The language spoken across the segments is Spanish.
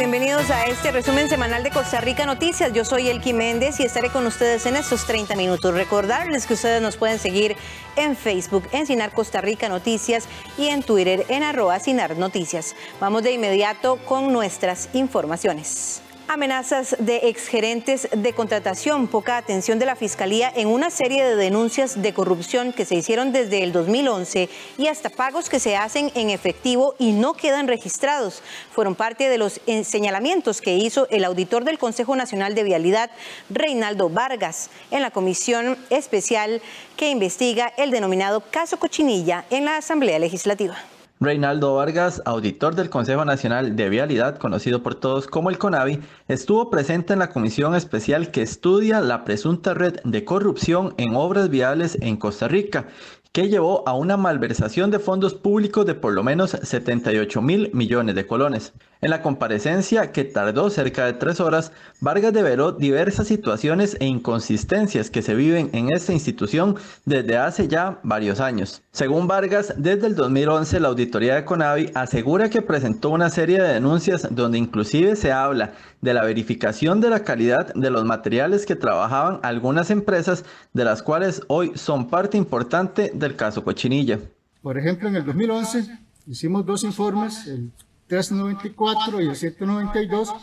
bienvenidos a este resumen semanal de Costa Rica Noticias. Yo soy Elki Méndez y estaré con ustedes en estos 30 minutos. Recordarles que ustedes nos pueden seguir en Facebook, en Sinar Costa Rica Noticias y en Twitter en arroba Sinar Noticias. Vamos de inmediato con nuestras informaciones. Amenazas de exgerentes de contratación, poca atención de la Fiscalía en una serie de denuncias de corrupción que se hicieron desde el 2011 y hasta pagos que se hacen en efectivo y no quedan registrados. Fueron parte de los señalamientos que hizo el auditor del Consejo Nacional de Vialidad, Reinaldo Vargas, en la comisión especial que investiga el denominado caso Cochinilla en la Asamblea Legislativa. Reinaldo Vargas, auditor del Consejo Nacional de Vialidad, conocido por todos como el CONAVI, estuvo presente en la comisión especial que estudia la presunta red de corrupción en obras viales en Costa Rica que llevó a una malversación de fondos públicos de por lo menos 78 mil millones de colones. En la comparecencia, que tardó cerca de tres horas, Vargas develó diversas situaciones e inconsistencias que se viven en esta institución desde hace ya varios años. Según Vargas, desde el 2011 la auditoría de Conavi asegura que presentó una serie de denuncias donde inclusive se habla de la verificación de la calidad de los materiales que trabajaban algunas empresas, de las cuales hoy son parte importante del caso Cochinilla. Por ejemplo, en el 2011 hicimos dos informes, el 394 y el 192,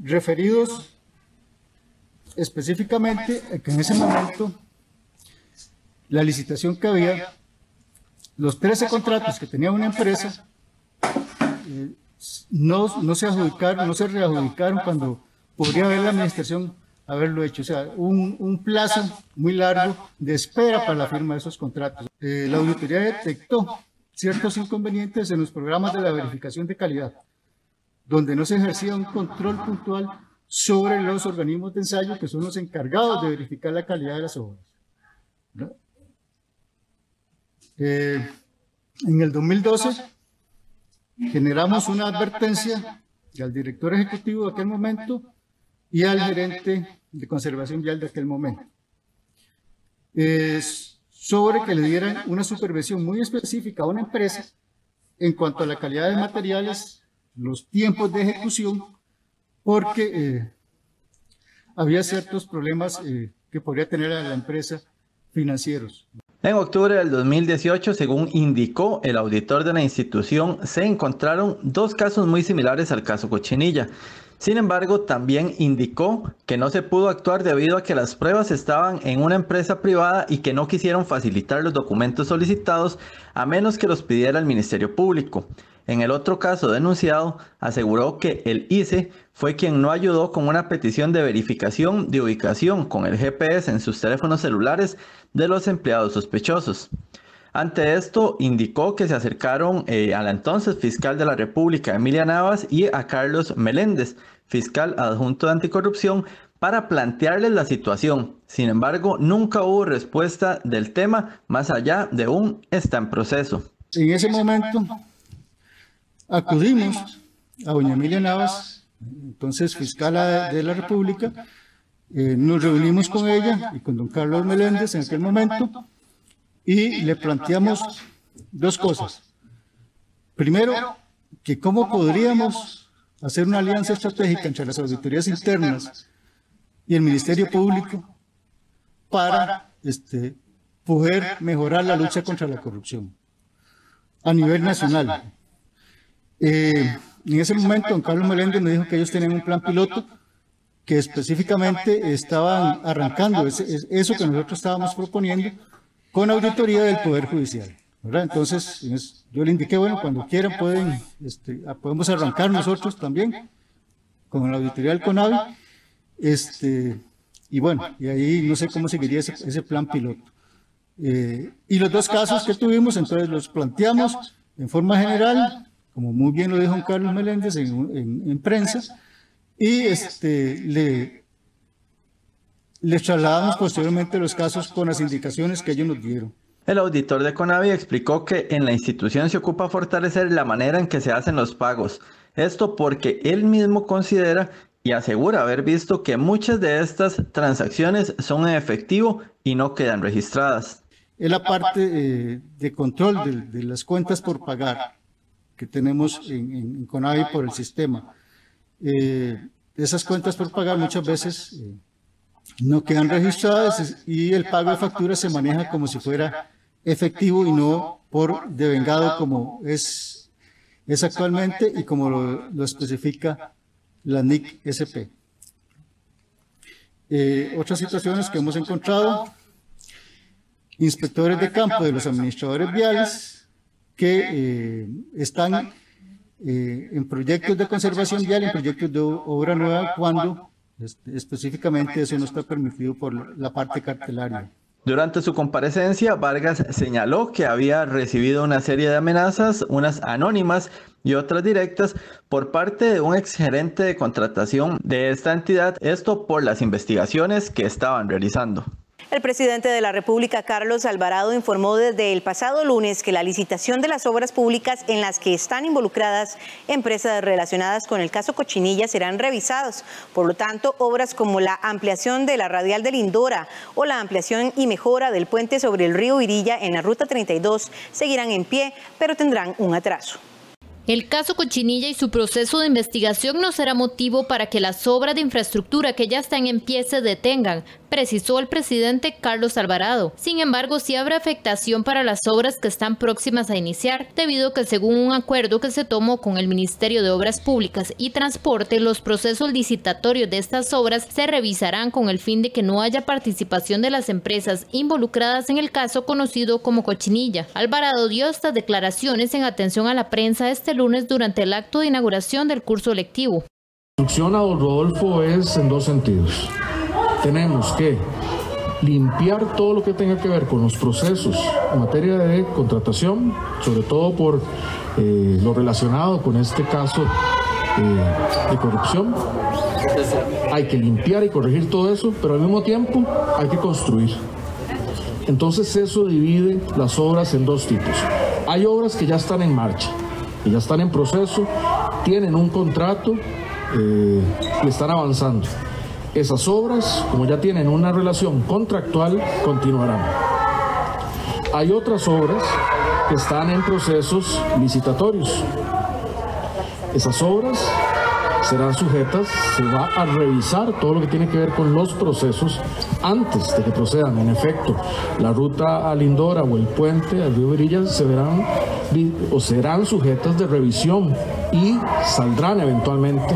referidos específicamente a que en ese momento la licitación que había, los 13 contratos que tenía una empresa, eh, no, no se adjudicaron, no se readjudicaron cuando podría haber la administración haberlo hecho. O sea, un, un plazo muy largo de espera para la firma de esos contratos. Eh, la auditoría detectó ciertos inconvenientes en los programas de la verificación de calidad, donde no se ejercía un control puntual sobre los organismos de ensayo que son los encargados de verificar la calidad de las obras. Eh, en el 2012 generamos una advertencia al director ejecutivo de aquel momento y al gerente de conservación vial de aquel momento. Es sobre que le dieran una supervisión muy específica a una empresa en cuanto a la calidad de materiales, los tiempos de ejecución, porque eh, había ciertos problemas eh, que podría tener a la empresa financieros. En octubre del 2018, según indicó el auditor de la institución, se encontraron dos casos muy similares al caso Cochinilla. Sin embargo, también indicó que no se pudo actuar debido a que las pruebas estaban en una empresa privada y que no quisieron facilitar los documentos solicitados a menos que los pidiera el Ministerio Público. En el otro caso denunciado, aseguró que el ICE fue quien no ayudó con una petición de verificación de ubicación con el GPS en sus teléfonos celulares de los empleados sospechosos. Ante esto, indicó que se acercaron eh, a la entonces fiscal de la República, Emilia Navas, y a Carlos Meléndez, fiscal adjunto de anticorrupción, para plantearles la situación. Sin embargo, nunca hubo respuesta del tema más allá de un está en proceso. En ese momento, acudimos a doña Emilia Navas, entonces fiscal de la República, eh, nos reunimos con ella y con don Carlos Meléndez en aquel momento y le planteamos dos cosas. Primero, que cómo podríamos hacer una alianza estratégica entre las auditorías internas y el Ministerio Público para este, poder mejorar la lucha contra la corrupción a nivel nacional. Eh, en ese momento, don Carlos Meléndez me dijo que ellos tenían un plan piloto que específicamente estaban arrancando eso que nosotros estábamos proponiendo con auditoría del Poder Judicial. Entonces, yo le indiqué, bueno, cuando quieran pueden, este, podemos arrancar nosotros también con la auditoría del CONAVI. Este, y bueno, y ahí no sé cómo seguiría ese, plan piloto. Eh, y los dos casos que tuvimos, entonces los planteamos en forma general, como muy bien lo dijo Carlos Meléndez en, prensa, y este, le, le trasladamos posteriormente los casos con las indicaciones que ellos nos dieron. El auditor de Conavi explicó que en la institución se ocupa fortalecer la manera en que se hacen los pagos. Esto porque él mismo considera y asegura haber visto que muchas de estas transacciones son en efectivo y no quedan registradas. Es la parte eh, de control de las cuentas por pagar que tenemos en, en, CONAVI por el sistema. Eh, esas cuentas por pagar muchas veces eh, no quedan registradas y el pago de facturas se maneja como si fuera efectivo y no por devengado como es, es actualmente y como lo, lo especifica la NIC SP. Eh, otras situaciones que hemos encontrado, inspectores de campo de los administradores viales que eh, están eh, en proyectos de conservación vial, en proyectos de obra nueva, cuando específicamente eso no está permitido por la parte cartelaria. Durante su comparecencia, Vargas señaló que había recibido una serie de amenazas, unas anónimas y otras directas, por parte de un exgerente de contratación de esta entidad, esto por las investigaciones que estaban realizando. El presidente de la República, Carlos Alvarado, informó desde el pasado lunes que la licitación de las obras públicas en las que están involucradas empresas relacionadas con el caso Cochinilla serán revisados. Por lo tanto, obras como la ampliación de la radial de Lindora o la ampliación y mejora del puente sobre el río Virilla en la Ruta 32 seguirán en pie, pero tendrán un atraso. El caso Cochinilla y su proceso de investigación no será motivo para que las obras de infraestructura que ya están en pie se detengan, precisó el presidente Carlos Alvarado. Sin embargo, sí habrá afectación para las obras que están próximas a iniciar, debido a que según un acuerdo que se tomó con el Ministerio de Obras Públicas y Transporte, los procesos licitatorios de estas obras se revisarán con el fin de que no haya participación de las empresas involucradas en el caso conocido como Cochinilla. Alvarado dio estas declaraciones en atención a la prensa este lunes durante el acto de inauguración del curso lectivo. La instrucción a don Rodolfo es en dos sentidos tenemos que limpiar todo lo que tenga que ver con los procesos en materia de contratación, sobre todo por eh, lo relacionado con este caso eh, de corrupción. Hay que limpiar y corregir todo eso, pero al mismo tiempo hay que construir. Entonces eso divide las obras en dos tipos. Hay obras que ya están en marcha, que ya están en proceso, tienen un contrato eh, y están avanzando. Esas obras, como ya tienen una relación contractual, continuarán. Hay otras obras que están en procesos licitatorios. Esas obras serán sujetas, se va a revisar todo lo que tiene que ver con los procesos antes de que procedan. En efecto, la ruta a Lindora o el puente al río Virilla se verán o serán sujetas de revisión y saldrán eventualmente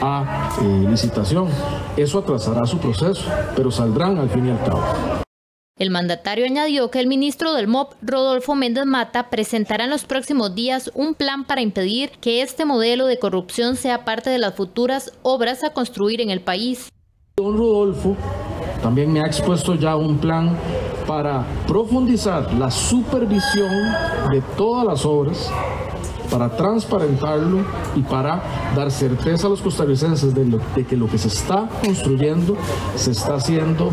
a eh, licitación. Eso atrasará su proceso, pero saldrán al fin y al cabo. El mandatario añadió que el ministro del MOP, Rodolfo Méndez Mata, presentará en los próximos días un plan para impedir que este modelo de corrupción sea parte de las futuras obras a construir en el país. Don Rodolfo también me ha expuesto ya un plan para profundizar la supervisión de todas las obras para transparentarlo y para dar certeza a los costarricenses de, que lo que se está construyendo se está haciendo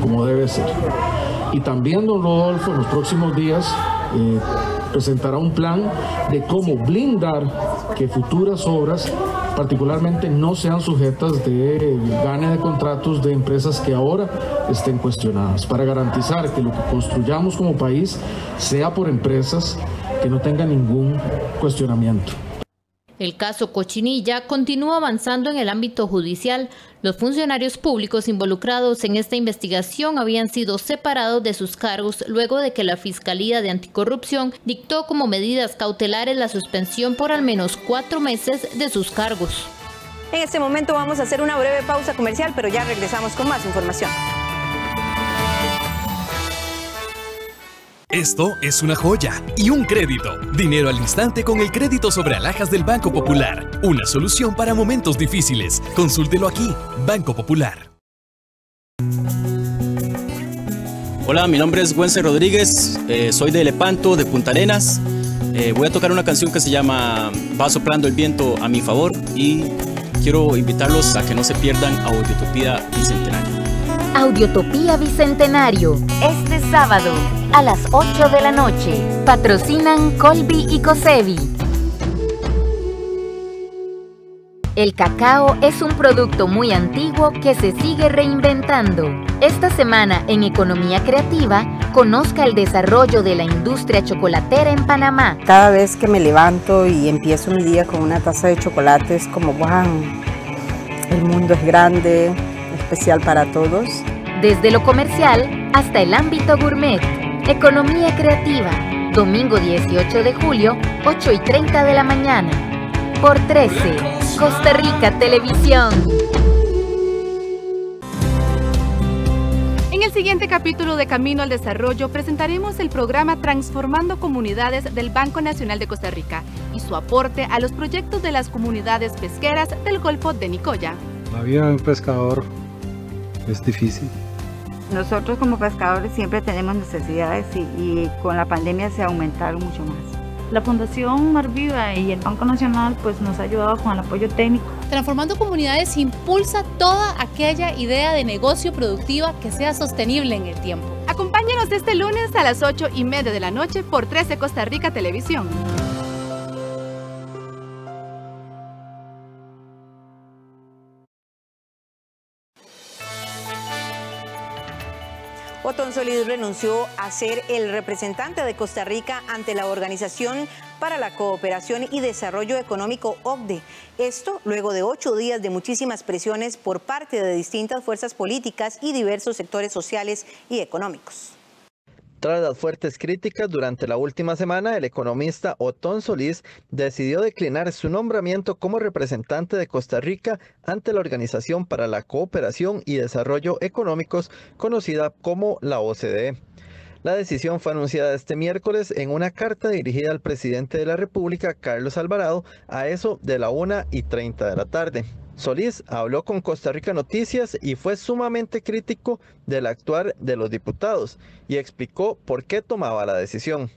como debe ser. Y también don Rodolfo en los próximos días eh, presentará un plan de cómo blindar que futuras obras particularmente no sean sujetas de gane de contratos de empresas que ahora estén cuestionadas, para garantizar que lo que construyamos como país sea por empresas que no tenga ningún cuestionamiento. El caso Cochinilla continúa avanzando en el ámbito judicial. Los funcionarios públicos involucrados en esta investigación habían sido separados de sus cargos luego de que la Fiscalía de Anticorrupción dictó como medidas cautelares la suspensión por al menos cuatro meses de sus cargos. En este momento vamos a hacer una breve pausa comercial, pero ya regresamos con más información. Esto es una joya y un crédito. Dinero al instante con el crédito sobre alhajas del Banco Popular. Una solución para momentos difíciles. Consúltelo aquí, Banco Popular. Hola, mi nombre es Wences Rodríguez, eh, soy de Lepanto, de Punta Arenas. Eh, voy a tocar una canción que se llama Va soplando el viento a mi favor y quiero invitarlos a que no se pierdan Audiotopía Bicentenario. Audiotopía Bicentenario, este sábado a las 8 de la noche. Patrocinan Colby y Cosevi. El cacao es un producto muy antiguo que se sigue reinventando. Esta semana en Economía Creativa Conozca el desarrollo de la industria chocolatera en Panamá. Cada vez que me levanto y empiezo mi día con una taza de chocolate es como, wow, el mundo es grande, especial para todos. Desde lo comercial hasta el ámbito gourmet. Economía creativa. Domingo 18 de julio, 8 y 30 de la mañana. Por 13. Costa Rica Televisión. En el siguiente capítulo de Camino al Desarrollo presentaremos el programa Transformando Comunidades del Banco Nacional de Costa Rica y su aporte a los proyectos de las comunidades pesqueras del Golfo de Nicoya. De un pescador es difícil. Nosotros como pescadores siempre tenemos necesidades y, y con la pandemia se aumentaron mucho más. La Fundación Mar Viva y el Banco Nacional pues nos ha ayudado con el apoyo técnico. Transformando Comunidades impulsa toda aquella idea de negocio productiva que sea sostenible en el tiempo. Acompáñenos este lunes a las 8 y media de la noche por 13 Costa Rica Televisión. Otón Solís renunció a ser el representante de Costa Rica ante la Organización para la Cooperación y Desarrollo Económico OCDE. Esto luego de ocho días de muchísimas presiones por parte de distintas fuerzas políticas y diversos sectores sociales y económicos. Tras las fuertes críticas durante la última semana, el economista Otón Solís decidió declinar su nombramiento como representante de Costa Rica ante la Organización para la Cooperación y Desarrollo Económicos, conocida como la OCDE. La decisión fue anunciada este miércoles en una carta dirigida al presidente de la República, Carlos Alvarado, a eso de la 1 y 30 de la tarde. Solís habló con Costa Rica Noticias y fue sumamente crítico del actuar de los diputados y explicó por qué tomaba la decisión.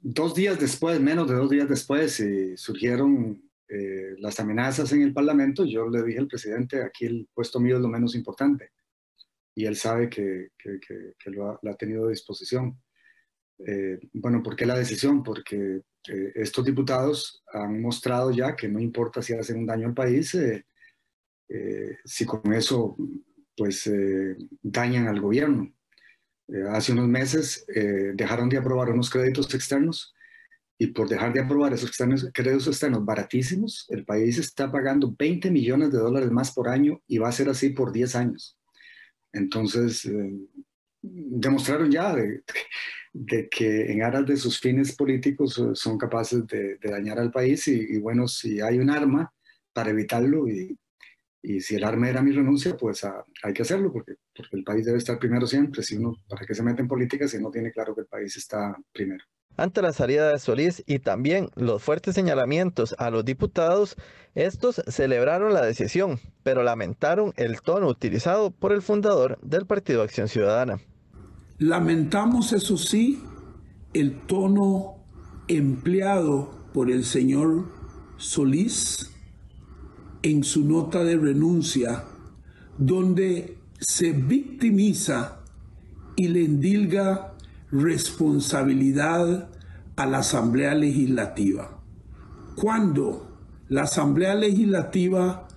Dos días después, menos de dos días después, eh, surgieron eh, las amenazas en el Parlamento. Yo le dije al presidente, aquí el puesto mío es lo menos importante. Y él sabe que, que, lo, ha, tenido a disposición. Eh, bueno, ¿por qué la decisión? Porque estos diputados han mostrado ya que no importa si hacen un daño al país, si con eso pues eh, dañan al gobierno. Eh, hace unos meses dejaron de aprobar unos créditos externos y por dejar de aprobar esos externos, créditos externos baratísimos, el país está pagando 20 millones de dólares más por año y va a ser así por 10 años. Entonces, demostraron ya de, de, que en aras de sus fines políticos son capaces de, de dañar al país y, y, bueno, si hay un arma para evitarlo y, y si el arma era mi renuncia, pues a, hay que hacerlo, porque, porque el país debe estar primero siempre. Si uno, ¿Para qué se mete en política si no tiene claro que el país está primero? Ante la salida de Solís y también los fuertes señalamientos a los diputados, estos celebraron la decisión, pero lamentaron el tono utilizado por el fundador del Partido Acción Ciudadana. Lamentamos, eso sí, el tono empleado por el señor Solís en su nota de renuncia, donde se victimiza y le endilga responsabilidad a la Asamblea Legislativa. Cuando la Asamblea Legislativa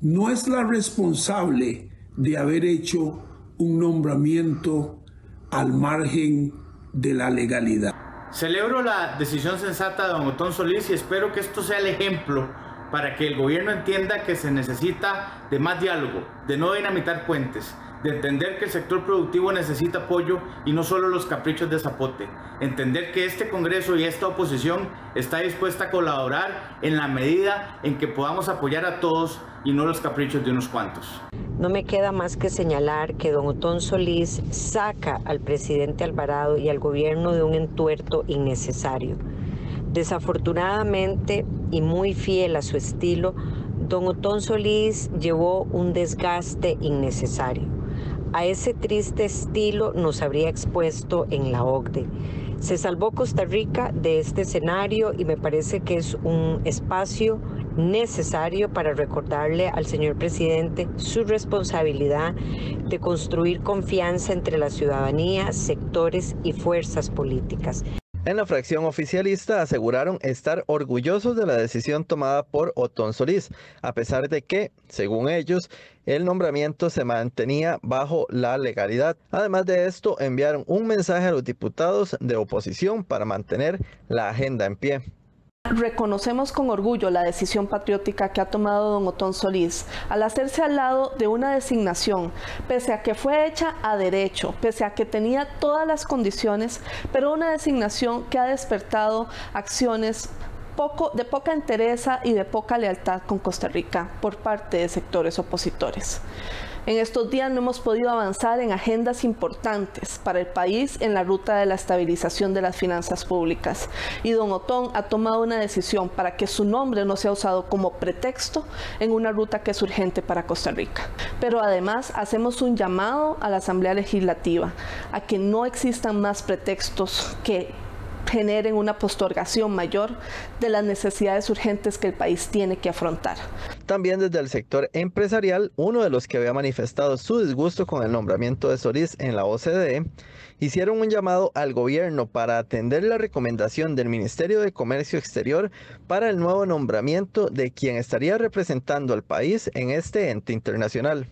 no es la responsable de haber hecho un nombramiento al margen de la legalidad. Celebro la decisión sensata de don Otón Solís y espero que esto sea el ejemplo para que el gobierno entienda que se necesita de más diálogo, de no dinamitar puentes, de entender que el sector productivo necesita apoyo y no solo los caprichos de Zapote, entender que este Congreso y esta oposición está dispuesta a colaborar en la medida en que podamos apoyar a todos y no los caprichos de unos cuantos. No me queda más que señalar que don Otón Solís saca al presidente Alvarado y al gobierno de un entuerto innecesario. Desafortunadamente y muy fiel a su estilo, don Otón Solís llevó un desgaste innecesario. A ese triste estilo nos habría expuesto en la OCDE. Se salvó Costa Rica de este escenario y me parece que es un espacio necesario para recordarle al señor presidente su responsabilidad de construir confianza entre la ciudadanía, sectores y fuerzas políticas. En la fracción oficialista aseguraron estar orgullosos de la decisión tomada por Otón Solís, a pesar de que, según ellos, el nombramiento se mantenía bajo la legalidad. Además de esto, enviaron un mensaje a los diputados de oposición para mantener la agenda en pie. Reconocemos con orgullo la decisión patriótica que ha tomado don Otón Solís al hacerse al lado de una designación, pese a que fue hecha a derecho, pese a que tenía todas las condiciones, pero una designación que ha despertado acciones poco, de poca entereza y de poca lealtad con Costa Rica por parte de sectores opositores. En estos días no hemos podido avanzar en agendas importantes para el país en la ruta de la estabilización de las finanzas públicas. Y don Otón ha tomado una decisión para que su nombre no sea usado como pretexto en una ruta que es urgente para Costa Rica. Pero además hacemos un llamado a la Asamblea Legislativa a que no existan más pretextos que generen una postergación mayor de las necesidades urgentes que el país tiene que afrontar. También desde el sector empresarial, uno de los que había manifestado su disgusto con el nombramiento de Solís en la OCDE, hicieron un llamado al gobierno para atender la recomendación del Ministerio de Comercio Exterior para el nuevo nombramiento de quien estaría representando al país en este ente internacional.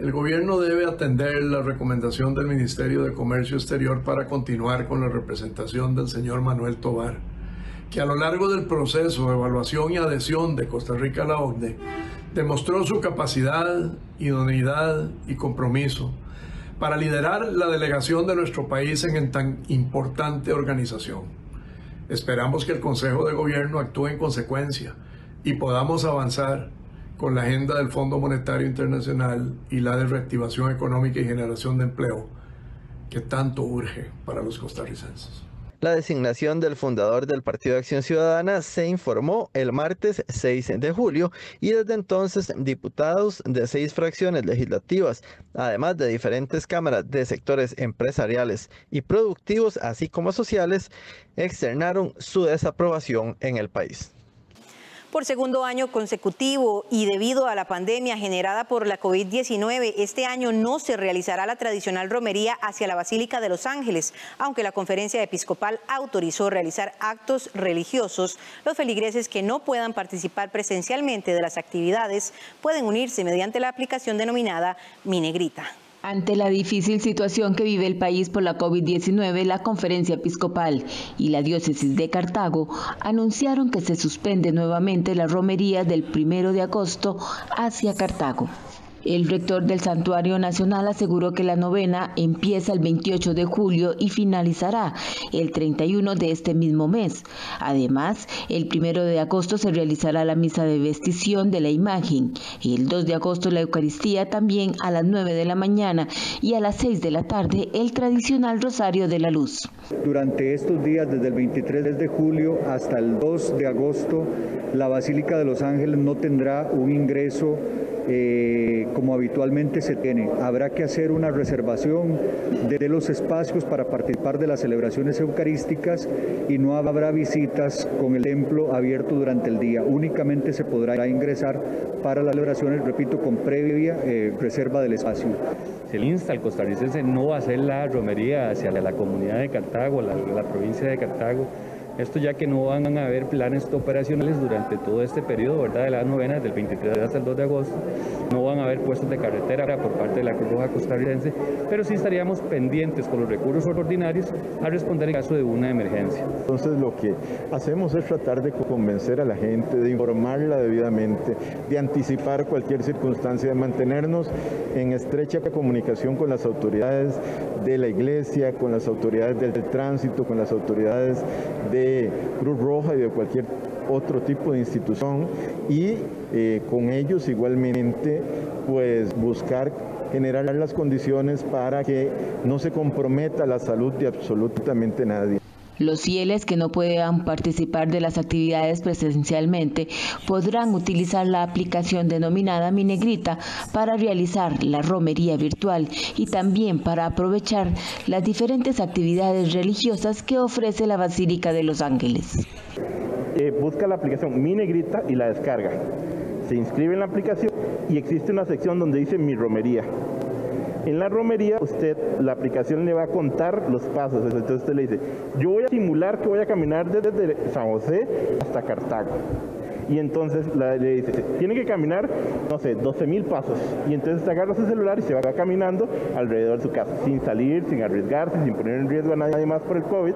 El gobierno debe atender la recomendación del Ministerio de Comercio Exterior para continuar con la representación del señor Manuel Tobar, que a lo largo del proceso de evaluación y adhesión de Costa Rica a la OCDE demostró su capacidad, idoneidad y compromiso para liderar la delegación de nuestro país en tan importante organización. Esperamos que el Consejo de Gobierno actúe en consecuencia y podamos avanzar con la agenda del Fondo Monetario Internacional y la de reactivación económica y generación de empleo que tanto urge para los costarricenses. La designación del fundador del Partido de Acción Ciudadana se informó el martes 6 de julio y desde entonces diputados de seis fracciones legislativas, además de diferentes cámaras de sectores empresariales y productivos, así como sociales, externaron su desaprobación en el país. Por segundo año consecutivo y debido a la pandemia generada por la COVID-19, este año no se realizará la tradicional romería hacia la Basílica de los Ángeles, aunque la conferencia episcopal autorizó realizar actos religiosos. Los feligreses que no puedan participar presencialmente de las actividades pueden unirse mediante la aplicación denominada Minegrita. Ante la difícil situación que vive el país por la COVID-19, la Conferencia Episcopal y la Diócesis de Cartago anunciaron que se suspende nuevamente la romería del primero de agosto hacia Cartago. El rector del Santuario Nacional aseguró que la novena empieza el 28 de julio y finalizará el 31 de este mismo mes. Además, el 1 de agosto se realizará la misa de vestición de la imagen, el 2 de agosto la Eucaristía también a las 9 de la mañana y a las 6 de la tarde el tradicional Rosario de la Luz. Durante estos días, desde el 23 de julio hasta el 2 de agosto, la Basílica de los Ángeles no tendrá un ingreso eh, como habitualmente se tiene. Habrá que hacer una reservación de, los espacios para participar de las celebraciones eucarísticas y no habrá visitas con el templo abierto durante el día. Únicamente se podrá ingresar para las celebraciones, repito, con previa eh, reserva del espacio. Se le insta al costarricense no hacer la romería hacia la comunidad de Cartago, la, la provincia de Cartago, esto ya que no van a haber planes operacionales durante todo este periodo, ¿verdad? De las novenas, del 23 hasta el 2 de agosto. No van a haber puestos de carretera por parte de la Cruz Roja costarricense, pero sí estaríamos pendientes con los recursos ordinarios a responder en caso de una emergencia. Entonces lo que hacemos es tratar de convencer a la gente, de informarla debidamente, de anticipar cualquier circunstancia, de mantenernos en estrecha comunicación con las autoridades de la iglesia, con las autoridades del tránsito, con las autoridades de Cruz Roja y de cualquier otro tipo de institución y eh, con ellos igualmente pues buscar generar las condiciones para que no se comprometa la salud de absolutamente nadie. Los fieles que no puedan participar de las actividades presencialmente podrán utilizar la aplicación denominada Minegrita para realizar la romería virtual y también para aprovechar las diferentes actividades religiosas que ofrece la Basílica de los Ángeles. Eh, busca la aplicación Minegrita y la descarga. Se inscribe en la aplicación y existe una sección donde dice Mi Romería En la romería, usted, la aplicación le va a contar los pasos. Entonces usted le dice, yo voy a simular que voy a caminar desde San José hasta Cartago y entonces le dice, tiene que caminar, no sé, 12 mil pasos. Y entonces agarra su celular y se va caminando alrededor de su casa, sin salir, sin arriesgarse, sin poner en riesgo a nadie más por el COVID.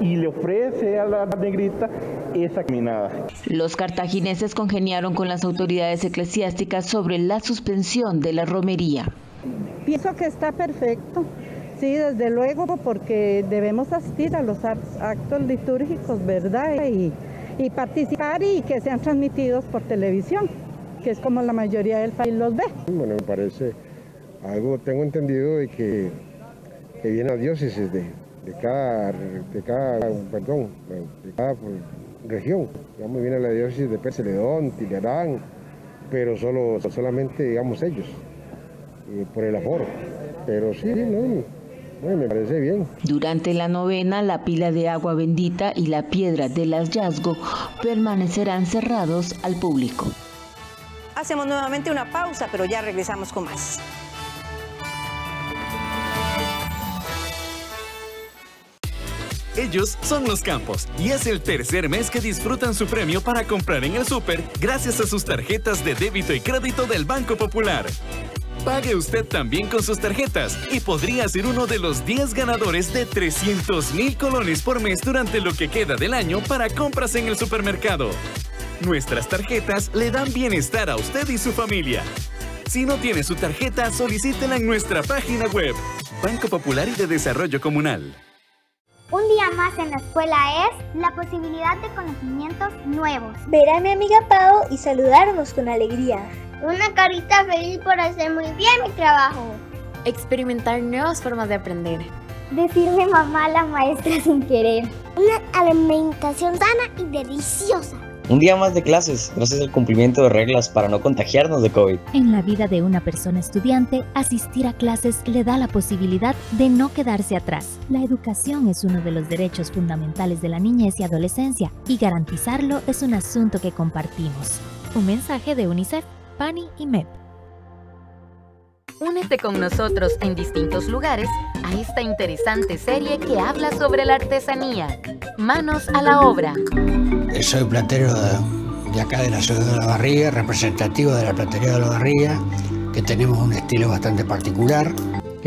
Y le ofrece a la negrita esa caminada. Los cartagineses congeniaron con las autoridades eclesiásticas sobre la suspensión de la romería. Pienso que está perfecto. Sí, desde luego, porque debemos asistir a los actos litúrgicos, ¿verdad? Y participar y que sean transmitidos por televisión, que es como la mayoría del país los ve. Bueno, me parece algo, tengo entendido de que, que viene a diócesis de, cada, de cada, perdón, de cada pues, región. Digamos, viene la diócesis de Perceledón, Tilerán, pero solo, solamente, digamos, ellos, eh, por el aforo. Pero sí, no, me parece bien. Durante la novena, la pila de agua bendita y la piedra del hallazgo permanecerán cerrados al público. Hacemos nuevamente una pausa, pero ya regresamos con más. Ellos son los Campos y es el tercer mes que disfrutan su premio para comprar en el súper gracias a sus tarjetas de débito y crédito del Banco Popular. Pague usted también con sus tarjetas y podría ser uno de los 10 ganadores de 300 mil colones por mes durante lo que queda del año para compras en el supermercado. Nuestras tarjetas le dan bienestar a usted y su familia. Si no tiene su tarjeta, solicítela en nuestra página web. Banco Popular y de Desarrollo Comunal. Un día más en la escuela es la posibilidad de conocimientos nuevos. Ver a mi amiga Pau y saludarnos con alegría. Una carita feliz por hacer muy bien mi trabajo. Experimentar nuevas formas de aprender. Decirle mamá a la maestra sin querer. Una alimentación sana y deliciosa. Un día más de clases, gracias al cumplimiento de reglas para no contagiarnos de COVID. En la vida de una persona estudiante, asistir a clases le da la posibilidad de no quedarse atrás. La educación es uno de los derechos fundamentales de la niñez y adolescencia, y garantizarlo es un asunto que compartimos. Un mensaje de UNICEF. PANI y MEP. Únete con nosotros en distintos lugares a esta interesante serie que habla sobre la artesanía. Manos a la obra. Soy platero de, acá de la ciudad de La Barriga, representativo de la platería de La Barriga, que tenemos un estilo bastante particular.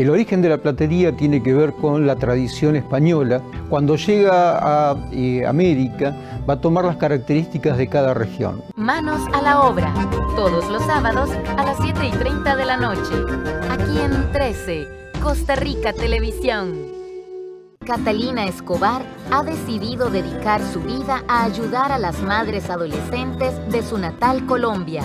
El origen de la platería tiene que ver con la tradición española. Cuando llega a eh, América, va a tomar las características de cada región. Manos a la obra, todos los sábados a las 7 y 30 de la noche, aquí en 13, Costa Rica Televisión. Catalina Escobar ha decidido dedicar su vida a ayudar a las madres adolescentes de su natal Colombia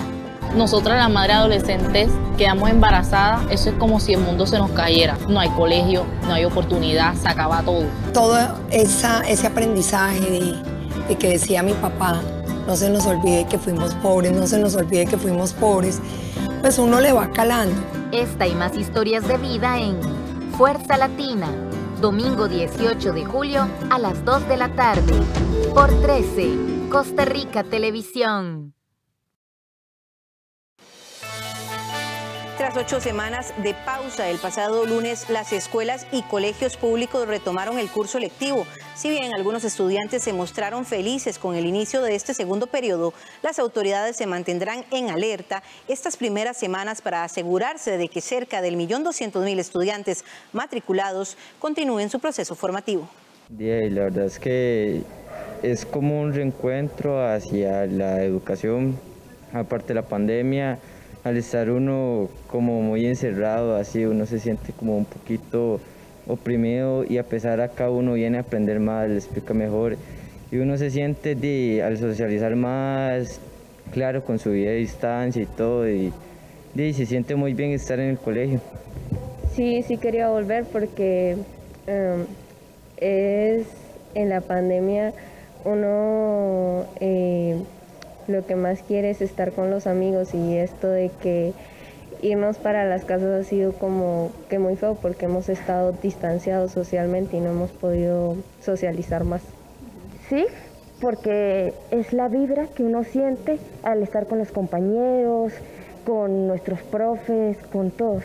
nosotras las madres adolescentes quedamos embarazadas, eso es como si el mundo se nos cayera. No hay colegio, no hay oportunidad, se acaba todo. Todo esa, ese aprendizaje de, que decía mi papá, no se nos olvide que fuimos pobres, no se nos olvide que fuimos pobres, pues uno le va calando. Esta y más historias de vida en Fuerza Latina, domingo 18 de julio a las 2 de la tarde, por 13, Costa Rica Televisión. Tras ocho semanas de pausa el pasado lunes, las escuelas y colegios públicos retomaron el curso lectivo. Si bien algunos estudiantes se mostraron felices con el inicio de este segundo periodo, las autoridades se mantendrán en alerta estas primeras semanas para asegurarse de que cerca del millón doscientos mil estudiantes matriculados continúen su proceso formativo. la verdad es que es como un reencuentro hacia la educación, aparte de la pandemia al estar uno como muy encerrado, así uno se siente como un poquito oprimido y a pesar acá uno viene a aprender más, le explica mejor y uno se siente de, al socializar más, claro, con su vida de distancia y todo y, se siente muy bien estar en el colegio. Sí, sí quería volver porque em, es en la pandemia uno... Eh, lo que más quiere es estar con los amigos y esto de que irnos para las casas ha sido como que muy feo porque hemos estado distanciados socialmente y no hemos podido socializar más. Sí, porque es la vibra que uno siente al estar con los compañeros, con nuestros profes, con todos.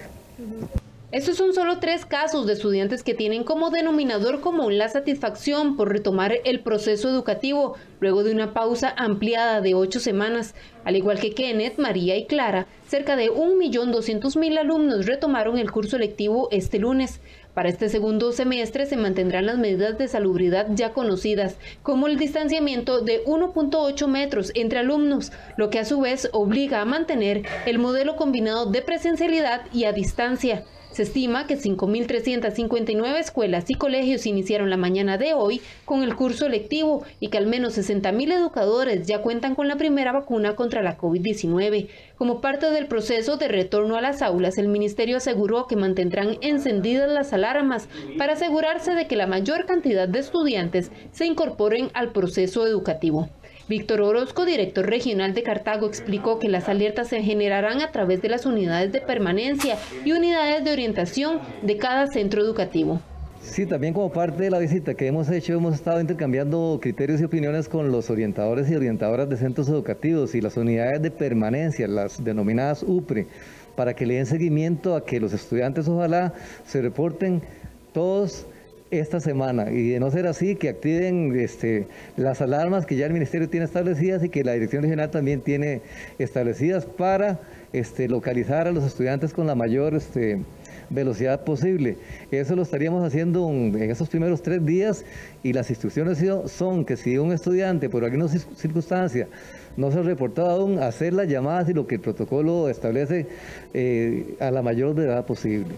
Estos son solo tres casos de estudiantes que tienen como denominador común la satisfacción por retomar el proceso educativo luego de una pausa ampliada de ocho semanas. Al igual que Kenneth, María y Clara, cerca de 1.200.000 alumnos retomaron el curso lectivo este lunes. Para este segundo semestre se mantendrán las medidas de salubridad ya conocidas, como el distanciamiento de 1.8 metros entre alumnos, lo que a su vez obliga a mantener el modelo combinado de presencialidad y a distancia. Se estima que 5.359 escuelas y colegios iniciaron la mañana de hoy con el curso lectivo y que al menos 60.000 educadores ya cuentan con la primera vacuna contra la COVID-19. Como parte del proceso de retorno a las aulas, el ministerio aseguró que mantendrán encendidas las alarmas para asegurarse de que la mayor cantidad de estudiantes se incorporen al proceso educativo. Víctor Orozco, director regional de Cartago, explicó que las alertas se generarán a través de las unidades de permanencia y unidades de orientación de cada centro educativo. Sí, también como parte de la visita que hemos hecho, hemos estado intercambiando criterios y opiniones con los orientadores y orientadoras de centros educativos y las unidades de permanencia, las denominadas UPRE, para que le den seguimiento a que los estudiantes ojalá se reporten todos esta semana y de no ser así, que activen este, las alarmas que ya el Ministerio tiene establecidas y que la Dirección Regional también tiene establecidas para este, localizar a los estudiantes con la mayor este, velocidad posible. Eso lo estaríamos haciendo en esos primeros tres días y las instrucciones son que si un estudiante por alguna circunstancia no se ha reportado aún, hacer las llamadas y lo que el protocolo establece eh, a la mayor brevedad posible.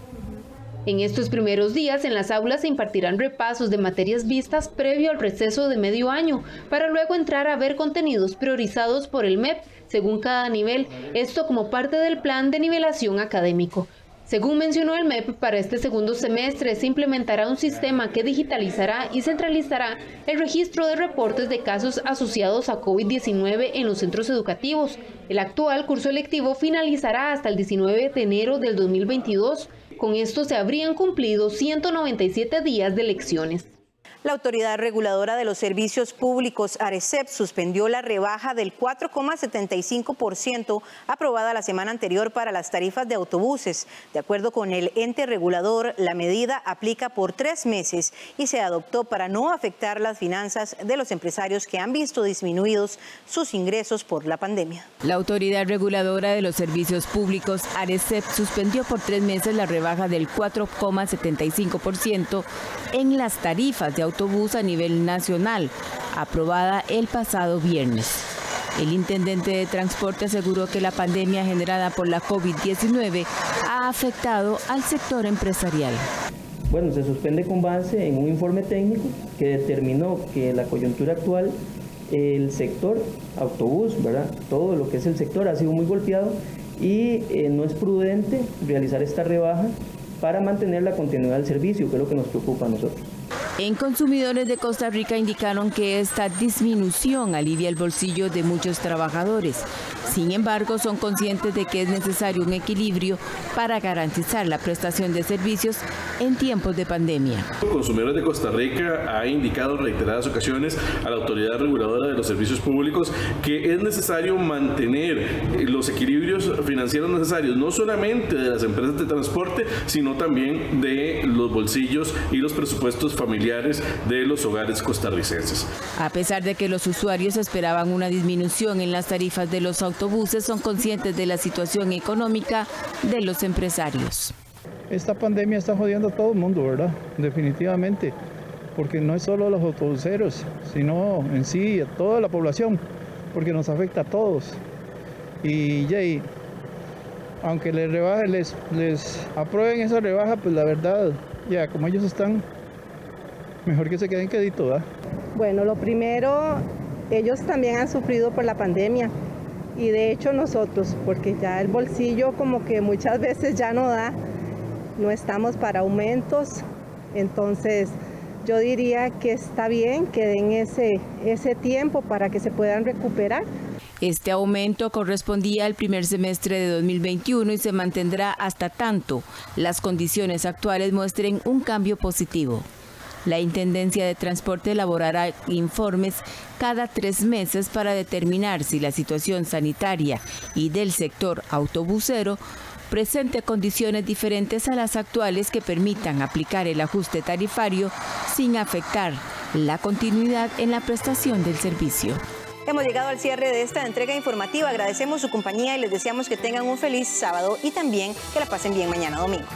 En estos primeros días en las aulas se impartirán repasos de materias vistas previo al receso de medio año, para luego entrar a ver contenidos priorizados por el MEP según cada nivel, esto como parte del plan de nivelación académico. Según mencionó el MEP, para este segundo semestre se implementará un sistema que digitalizará y centralizará el registro de reportes de casos asociados a COVID-19 en los centros educativos. El actual curso electivo finalizará hasta el 19 de enero del 2022. Con esto se habrían cumplido 197 días de elecciones. La Autoridad Reguladora de los Servicios Públicos, ARECEP, suspendió la rebaja del 4,75% aprobada la semana anterior para las tarifas de autobuses. De acuerdo con el ente regulador, la medida aplica por tres meses y se adoptó para no afectar las finanzas de los empresarios que han visto disminuidos sus ingresos por la pandemia. La Autoridad Reguladora de los Servicios Públicos, ARECEP, suspendió por tres meses la rebaja del 4,75% en las tarifas de autobuses autobús a nivel nacional, aprobada el pasado viernes. El intendente de transporte aseguró que la pandemia generada por la COVID-19 ha afectado al sector empresarial. Bueno, se suspende con base en un informe técnico que determinó que en la coyuntura actual el sector autobús, ¿verdad? Todo lo que es el sector ha sido muy golpeado y eh, no es prudente realizar esta rebaja para mantener la continuidad del servicio, que es lo que nos preocupa a nosotros. En Consumidores de Costa Rica indicaron que esta disminución alivia el bolsillo de muchos trabajadores. Sin embargo, son conscientes de que es necesario un equilibrio para garantizar la prestación de servicios en tiempos de pandemia. Consumidores de Costa Rica ha indicado en reiteradas ocasiones a la autoridad reguladora de los servicios públicos que es necesario mantener los equilibrios financieros necesarios, no solamente de las empresas de transporte, sino también de los bolsillos y los presupuestos familiares de los hogares costarricenses. A pesar de que los usuarios esperaban una disminución en las tarifas de los autobuses, son conscientes de la situación económica de los empresarios. Esta pandemia está jodiendo a todo el mundo, ¿verdad? Definitivamente, porque no es solo a los autobuseros, sino en sí a toda la población, porque nos afecta a todos. Y Jay, aunque les rebaje, les, les aprueben esa rebaja, pues la verdad, ya como ellos están, mejor que se queden queditos, ¿verdad? Bueno, lo primero, ellos también han sufrido por la pandemia y de hecho nosotros, porque ya el bolsillo como que muchas veces ya no da no estamos para aumentos, entonces yo diría que está bien que den ese, ese tiempo para que se puedan recuperar. Este aumento correspondía al primer semestre de 2021 y se mantendrá hasta tanto las condiciones actuales muestren un cambio positivo. La Intendencia de Transporte elaborará informes cada tres meses para determinar si la situación sanitaria y del sector autobusero presente condiciones diferentes a las actuales que permitan aplicar el ajuste tarifario sin afectar la continuidad en la prestación del servicio. Hemos llegado al cierre de esta entrega informativa. Agradecemos su compañía y les deseamos que tengan un feliz sábado y también que la pasen bien mañana domingo.